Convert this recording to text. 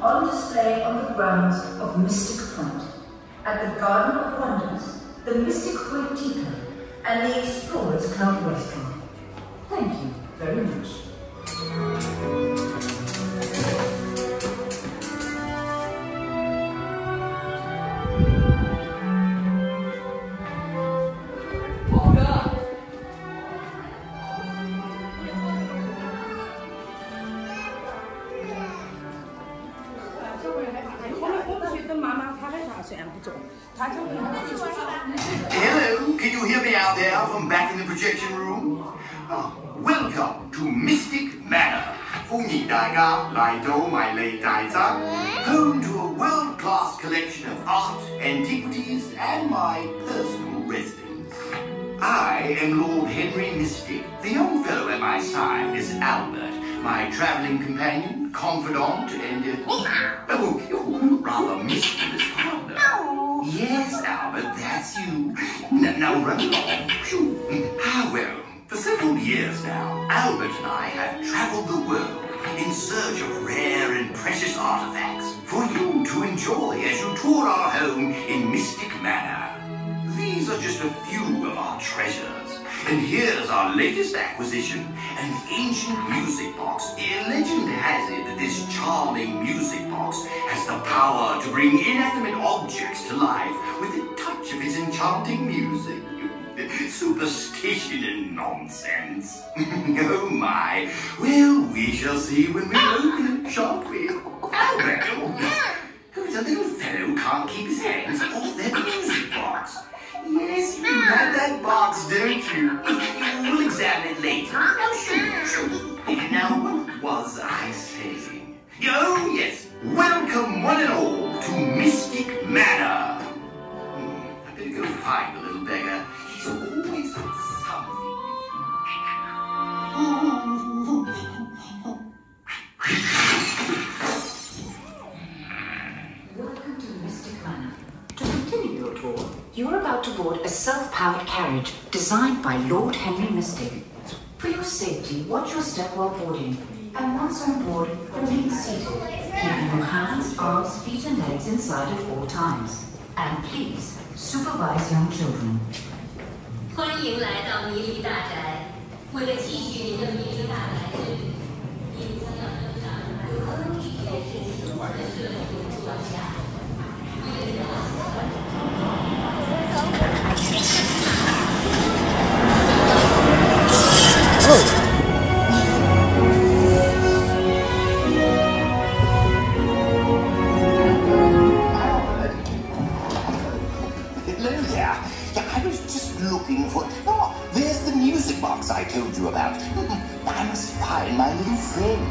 on display on the grounds of Mystic Point, at the Garden of Wonders, the Mystic Point Depot, and the Explorers Club Restaurant. Thank you very much. Hello, can you hear me out there from back in the projection room? Ah, welcome to Mystic Manor. 欢迎大家嚟到迷你大宅 home to a world-class collection of art, antiquities, and my personal residence. I am Lord Henry Mystic. The young fellow at my side is Albert, my traveling companion, confidant, and uh, oh, oh, rather mischievous you. Now. Phew. Ah, well, for several years now, Albert and I have traveled the world in search of rare and precious artifacts for you to enjoy as you tour our home in Mystic Manor. And here's our latest acquisition, an ancient music box. Legend has it that this charming music box has the power to bring inanimate objects to life with the touch of its enchanting music. Superstition and nonsense. oh my. Well, we shall see when we open it, shan't we? Albert, who's a little fellow who can't keep his hands off their music box. Yes, you have that box, don't you? We'll examine it later. Now, shoot, shoot. Now, what was I saying? Oh, tour, you are about to board a self-powered carriage designed by Lord Henry Mystic. For your safety, watch your step while boarding, and once on board, remain seated, keeping your hands, arms, feet, and legs inside at all times. And please, supervise young children. 欢迎来到迷离大宅。为了继续您的迷离大宅之旅，您将要登上有关地铁设施的设计座下。 Oh. I was just looking for Oh, there's the music box I told you about. I must find my little friend.